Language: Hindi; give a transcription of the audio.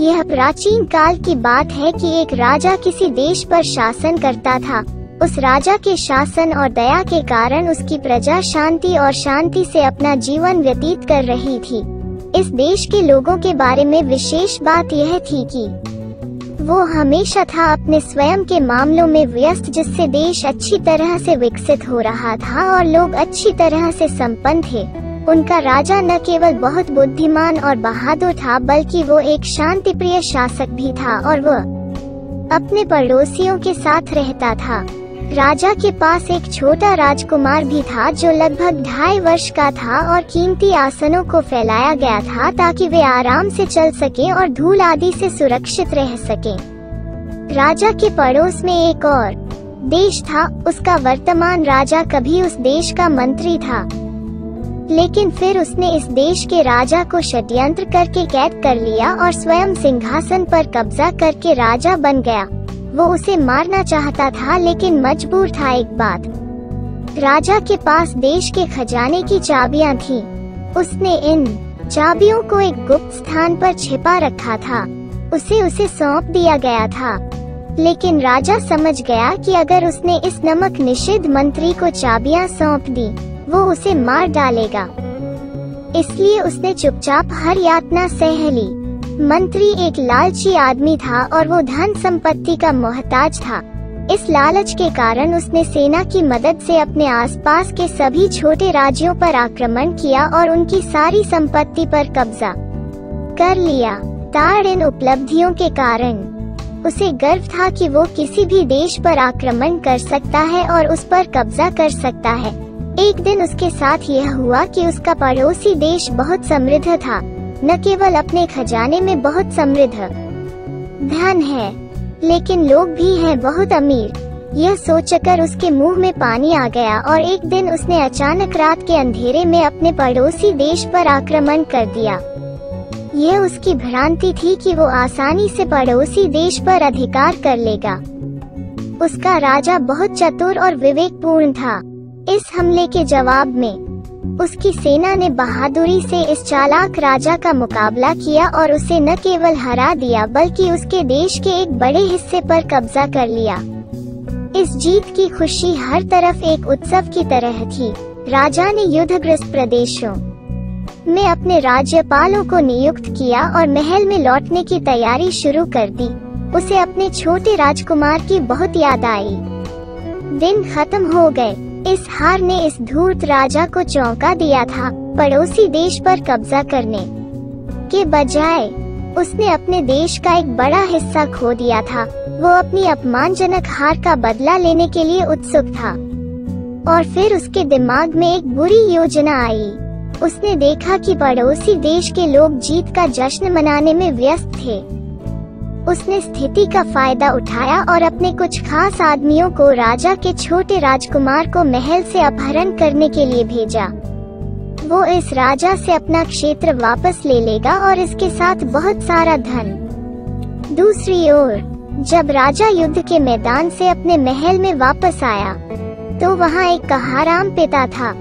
यह प्राचीन काल की बात है कि एक राजा किसी देश पर शासन करता था। उस राजा के शासन और दया के कारण उसकी प्रजा शांति और शांति से अपना जीवन व्यतीत कर रही थी। इस देश के लोगों के बारे में विशेष बात यह थी कि वो हमेशा था अपने स्वयं के मामलों में व्यस्त, जिससे देश अच्छी तरह से विकसित हो रहा था और लोग अच्छी तरह से संपन्न थे। उनका राजा न केवल बहुत बुद्धिमान और बहादुर था, बल्कि वो एक शांति प्रिय शासक भी था और वो अपने पड़ोसियों के साथ रहता था। राजा के पास एक छोटा राजकुमार भी था, जो लगभग ढाई वर्ष का था और कीमती आसनों को फैलाया गया था, ताकि वे आराम से चल सके और धूल आदि से सुरक्षित रह सके। राजा के पड़ोस में एक और देश था, उसका वर्तमान राजा कभी उस देश का मंत्री था। लेकिन फिर उसने इस देश के राजा को षड्यंत्र करके कैद कर लिया और स्वयं सिंहासन पर कब्जा करके राजा बन गया। वो उसे मारना चाहता था लेकिन मजबूर था एक बात। राजा के पास देश के खजाने की चाबियाँ थीं। उसने इन चाबियों को एक गुप्त स्थान पर छिपा रखा था। उसे उसे सौंप दिया गया था। लेकिन राजा समझ गया कि अगर उसने इस नमक निषिद्ध मंत्री को चाबियाँ सौंप दी वो उसे मार डालेगा। इसलिए उसने चुपचाप हर यातना सह ली। मंत्री एक लालची आदमी था और वो धन संपत्ति का मोहताज था। इस लालच के कारण उसने सेना की मदद से अपने आसपास के सभी छोटे राज्यों पर आक्रमण किया और उनकी सारी संपत्ति पर कब्जा कर लिया। तार इन उपलब्धियों के कारण उसे गर्व था कि वो किसी भी देश पर आक्रमण कर सकता है और उस पर कब्जा कर सकता है। एक दिन उसके साथ यह हुआ कि उसका पड़ोसी देश बहुत समृद्ध था, न केवल अपने खजाने में बहुत समृद्ध। धन है, लेकिन लोग भी हैं बहुत अमीर। यह सोचकर उसके मुँह में पानी आ गया और एक दिन उसने अचानक रात के अंधेरे में अपने पड़ोसी देश पर आक्रमण कर दिया। यह उसकी भ्रांति थी कि वो आसानी से पड़ोसी देश पर अधिकार कर लेगा। उसका राजा बहुत चतुर और विवेकपूर्ण था। इस हमले के जवाब में, उसकी सेना ने बहादुरी से इस चालाक राजा का मुकाबला किया और उसे न केवल हरा दिया, बल्कि उसके देश के एक बड़े हिस्से पर कब्जा कर लिया। इस जीत की खुशी हर तरफ़ एक उत्सव की तरह थी। राजा ने युद्धग्रस्त प्रदेशों में अपने राज्यपालों को नियुक्त किया और महल में लौटने की तैयारी शुरू कर दी। उसे अपने छोटे राजकुमार की बहुत याद आई। दिन खत्म हो गए। इस हार ने इस धूर्त राजा को चौंका दिया था, पड़ोसी देश पर कब्जा करने के बजाय उसने अपने देश का एक बड़ा हिस्सा खो दिया था। वो अपनी अपमानजनक हार का बदला लेने के लिए उत्सुक था। और फिर उसके दिमाग में एक बुरी योजना आई। उसने देखा कि पड़ोसी देश के लोग जीत का जश्न मनाने में व्यस्त थे। उसने स्थिति का फ़ायदा उठाया और अपने कुछ खास आदमियों को राजा के छोटे राजकुमार को महल से अपहरण करने के लिए भेजा। वो इस राजा से अपना क्षेत्र वापस ले लेगा और इसके साथ बहुत सारा धन। दूसरी ओर, जब राजा युद्ध के मैदान से अपने महल में वापस आया तो वहाँ एक कहाराम पिता था।